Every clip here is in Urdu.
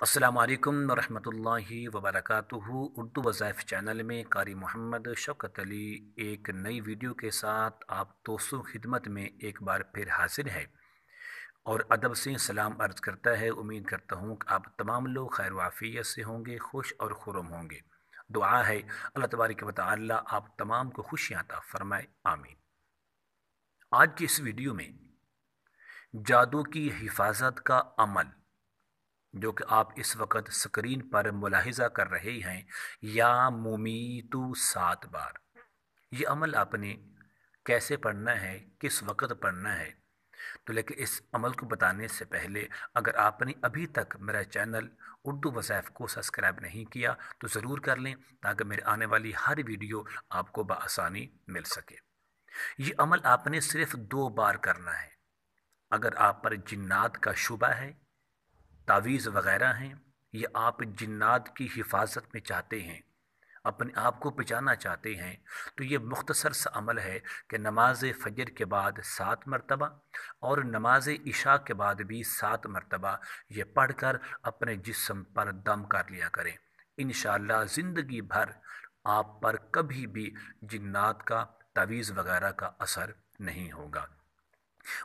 السلام علیکم ورحمۃ اللہ وبرکاتہ۔ اردو وظائف چینل میں قاری محمد شوکت علی ایک نئی ویڈیو کے ساتھ آپ دوستوں خدمت میں ایک بار پھر حاضر ہے اور ادب سے سلام عرض کرتا ہے۔ امید کرتا ہوں کہ آپ تمام لوگ خیر وافیت سے ہوں گے، خوش اور خرم ہوں گے۔ دعا ہے، اللہ تبارک و تعالی آپ تمام کو خوشیاں عطا فرمائے۔ آمین۔ آج کی اس ویڈیو میں جادو کی حفاظت کا عمل۔ جو کہ آپ اس وقت سکرین پر ملاحظہ کر رہے ہیں، یا مومیتو سات بار۔ یہ عمل آپ نے کیسے پڑھنا ہے، کس وقت پڑھنا ہے؟ تو لیکن اس عمل کو بتانے سے پہلے اگر آپ نے ابھی تک میرا چینل اردو وظائف کو سبسکرائب نہیں کیا، تو ضرور کر لیں تاکہ میرے آنے والی ہر ویڈیو آپ کو بآسانی مل سکے۔ یہ عمل آپ نے صرف دو بار کرنا ہے۔ اگر آپ پر جنات کا شبہ ہے تعویذ وغیرہ ہیں، یہ آپ جنات کی حفاظت میں چاہتے ہیں، اپنے آپ کو بچانا چاہتے ہیں، تو یہ مختصر سا عمل ہے کہ نماز فجر کے بعد سات مرتبہ اور نماز عشاء کے بعد بھی سات مرتبہ یہ پڑھ کر اپنے جسم پر دم کر لیا کریں۔ انشاءاللہ زندگی بھر آپ پر کبھی بھی جنات کا تعویذ وغیرہ کا اثر نہیں ہوگا۔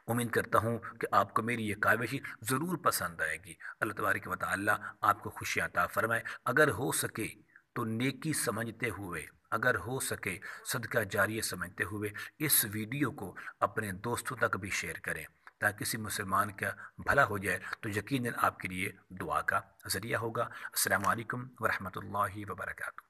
امید کرتا ہوں کہ آپ کو میری یہ کاوشی ضرور پسند آئے گی۔ اللہ تبارک و تعالی آپ کو خوشیاں عطا فرمائے۔ اگر ہو سکے تو نیکی سمجھتے ہوئے، اگر ہو سکے صدقہ جاریہ سمجھتے ہوئے اس ویڈیو کو اپنے دوستوں تک بھی شیئر کریں، تاکہ کسی مسلمان کا بھلا ہو جائے۔ تو یقیناً آپ کے لیے دعا کا ذریعہ ہوگا۔ السلام علیکم ورحمۃ اللہ وبرکاتہ۔